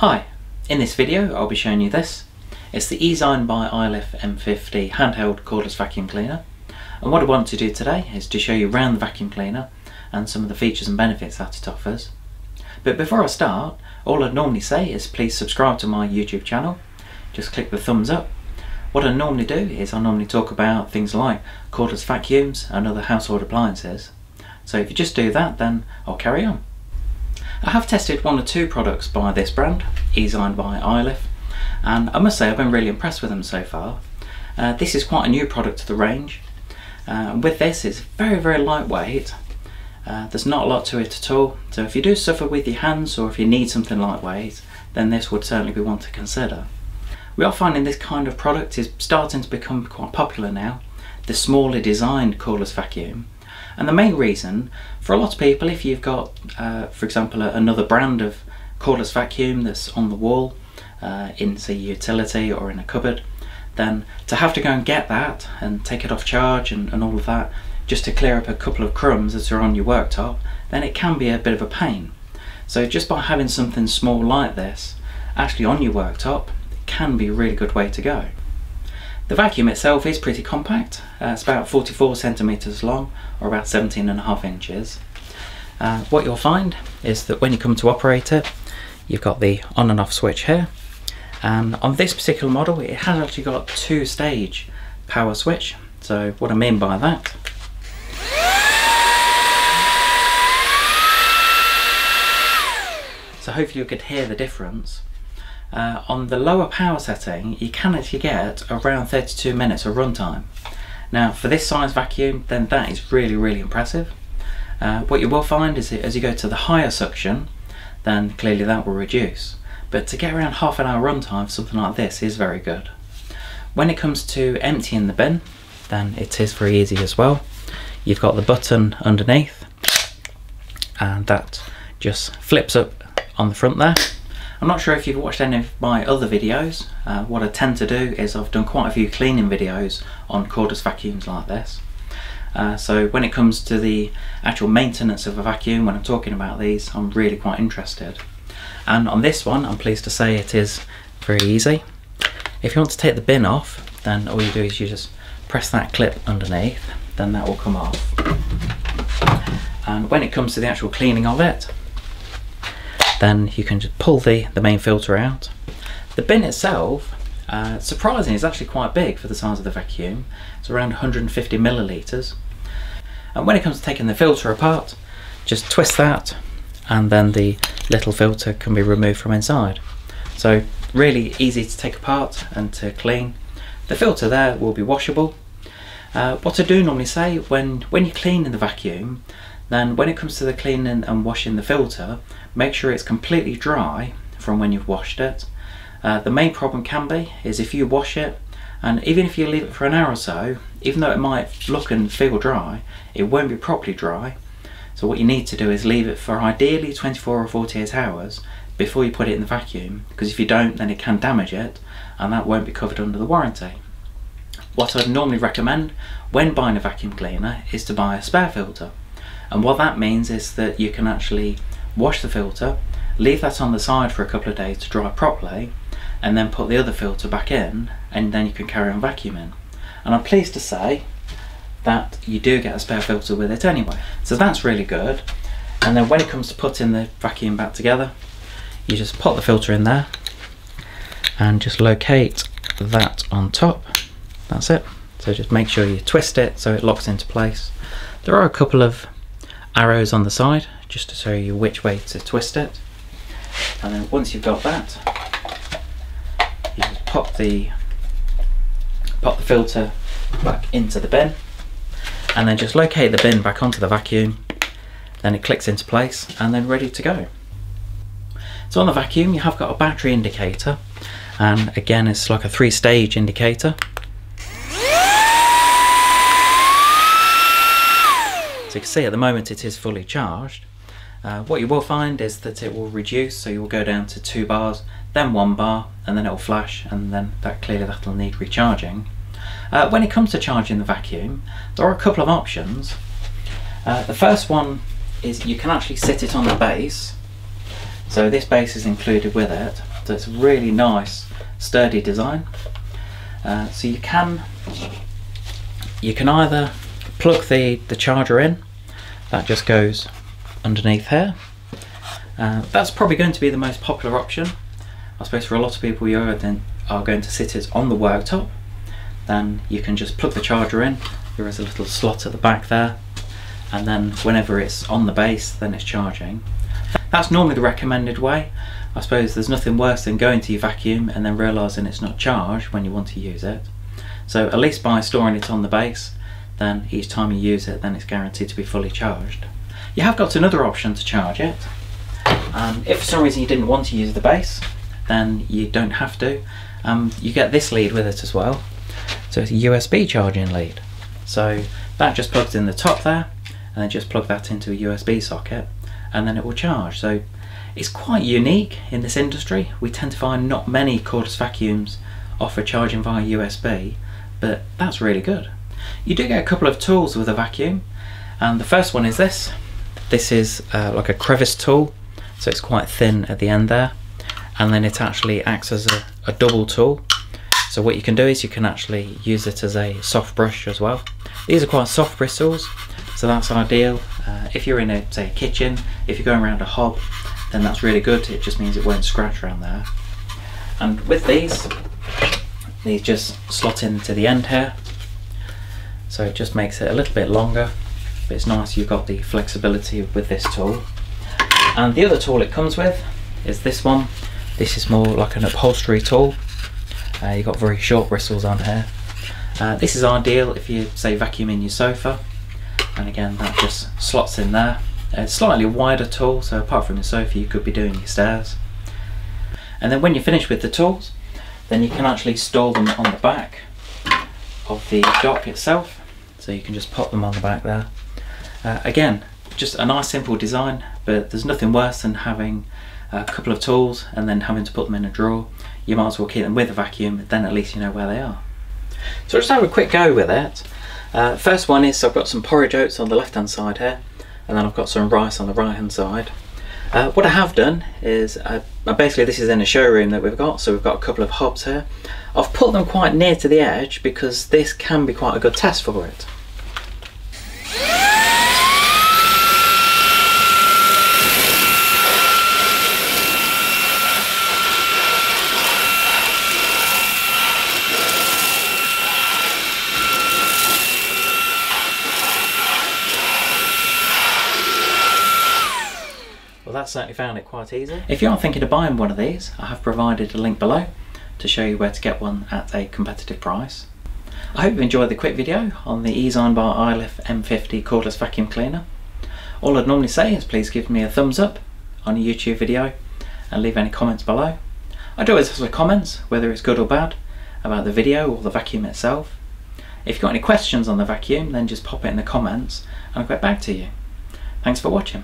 Hi, in this video I'll be showing you this. It's the Easine by Ilife M50 handheld cordless vacuum cleaner and what I want to do today is to show you around the vacuum cleaner and some of the features and benefits that it offers. But before I start, all I'd normally say is please subscribe to my YouTube channel, just click the thumbs up. What I normally do is I normally talk about things like cordless vacuums and other household appliances. So if you just do that then I'll carry on. I have tested one or two products by this brand, Easine by Ilife, and I must say I've been really impressed with them so far. Uh, this is quite a new product to the range. Uh, with this it's very very lightweight, uh, there's not a lot to it at all, so if you do suffer with your hands or if you need something lightweight, then this would certainly be one to consider. We are finding this kind of product is starting to become quite popular now, the smaller designed cordless vacuum. And the main reason, for a lot of people, if you've got, uh, for example, another brand of cordless vacuum that's on the wall, uh, in say utility or in a cupboard, then to have to go and get that and take it off charge and, and all of that, just to clear up a couple of crumbs that are on your worktop, then it can be a bit of a pain. So just by having something small like this, actually on your worktop, can be a really good way to go. The vacuum itself is pretty compact. Uh, it's about 44 centimeters long, or about 17 and a half inches. Uh, what you'll find is that when you come to operate it, you've got the on and off switch here. And on this particular model, it has actually got two stage power switch. So what I mean by that So hopefully you could hear the difference. Uh, on the lower power setting, you can actually get around 32 minutes of runtime. Now, for this size vacuum, then that is really, really impressive. Uh, what you will find is that as you go to the higher suction, then clearly that will reduce. But to get around half an hour runtime, something like this is very good. When it comes to emptying the bin, then it is very easy as well. You've got the button underneath, and that just flips up on the front there I'm not sure if you've watched any of my other videos. Uh, what I tend to do is I've done quite a few cleaning videos on cordless vacuums like this. Uh, so when it comes to the actual maintenance of a vacuum, when I'm talking about these, I'm really quite interested. And on this one, I'm pleased to say it is very easy. If you want to take the bin off, then all you do is you just press that clip underneath, then that will come off. And when it comes to the actual cleaning of it, then you can just pull the, the main filter out. The bin itself, uh, surprisingly, is actually quite big for the size of the vacuum. It's around 150 millilitres. And when it comes to taking the filter apart, just twist that and then the little filter can be removed from inside. So really easy to take apart and to clean. The filter there will be washable. Uh, what I do normally say when, when you're cleaning the vacuum, then when it comes to the cleaning and washing the filter, make sure it's completely dry from when you've washed it. Uh, the main problem can be is if you wash it and even if you leave it for an hour or so, even though it might look and feel dry, it won't be properly dry. So what you need to do is leave it for ideally 24 or 48 hours before you put it in the vacuum because if you don't then it can damage it and that won't be covered under the warranty. What I'd normally recommend when buying a vacuum cleaner is to buy a spare filter. And what that means is that you can actually wash the filter, leave that on the side for a couple of days to dry properly, and then put the other filter back in, and then you can carry on vacuuming. And I'm pleased to say that you do get a spare filter with it anyway. So that's really good. And then when it comes to putting the vacuum back together, you just pop the filter in there and just locate that on top. That's it. So just make sure you twist it so it locks into place. There are a couple of arrows on the side just to show you which way to twist it. And then once you've got that you just pop the pop the filter back into the bin and then just locate the bin back onto the vacuum. Then it clicks into place and then ready to go. So on the vacuum you have got a battery indicator and again it's like a three stage indicator you can see at the moment it is fully charged. Uh, what you will find is that it will reduce, so you will go down to two bars, then one bar, and then it will flash, and then that clearly that'll need recharging. Uh, when it comes to charging the vacuum, there are a couple of options. Uh, the first one is you can actually sit it on the base, So this base is included with it. So it's a really nice, sturdy design. Uh, so you can you can either plug the, the charger in, that just goes underneath here. Uh, that's probably going to be the most popular option. I suppose for a lot of people you are, then are going to sit it on the worktop. Then you can just plug the charger in. There is a little slot at the back there. And then whenever it's on the base, then it's charging. That's normally the recommended way. I suppose there's nothing worse than going to your vacuum and then realising it's not charged when you want to use it. So at least by storing it on the base, then each time you use it, then it's guaranteed to be fully charged. You have got another option to charge it. Um, if for some reason you didn't want to use the base, then you don't have to. Um, you get this lead with it as well. So it's a USB charging lead. So that just plugs in the top there, and then just plug that into a USB socket, and then it will charge. So it's quite unique in this industry. We tend to find not many cordless vacuums offer charging via USB, but that's really good. You do get a couple of tools with a vacuum, and the first one is this. This is uh, like a crevice tool, so it's quite thin at the end there, and then it actually acts as a, a double tool. So what you can do is you can actually use it as a soft brush as well. These are quite soft bristles, so that's ideal. Uh, if you're in a say a kitchen, if you're going around a hob, then that's really good. It just means it won't scratch around there. And with these, these just slot into the end here so it just makes it a little bit longer but it's nice you've got the flexibility with this tool. And the other tool it comes with is this one. This is more like an upholstery tool. Uh, you've got very short bristles on here. Uh, this is ideal if you say vacuuming your sofa. And again that just slots in there. It's slightly wider tool so apart from the sofa you could be doing your stairs. And then when you're finished with the tools then you can actually store them on the back of the dock itself so you can just pop them on the back there. Uh, again just a nice simple design but there's nothing worse than having a couple of tools and then having to put them in a drawer. You might as well keep them with a vacuum then at least you know where they are. So let's have a quick go with it. Uh, first one is I've got some porridge oats on the left hand side here and then I've got some rice on the right hand side. Uh, what I have done is, uh, basically this is in a showroom that we've got, so we've got a couple of hobs here. I've put them quite near to the edge because this can be quite a good test for it. Well that certainly found it quite easy. If you are thinking of buying one of these, I have provided a link below to show you where to get one at a competitive price. I hope you enjoyed the quick video on the Easine by Ilife M50 cordless vacuum cleaner. All I'd normally say is please give me a thumbs up on a YouTube video and leave any comments below. I do always ask comments, whether it's good or bad, about the video or the vacuum itself. If you've got any questions on the vacuum, then just pop it in the comments and I'll get back to you. Thanks for watching.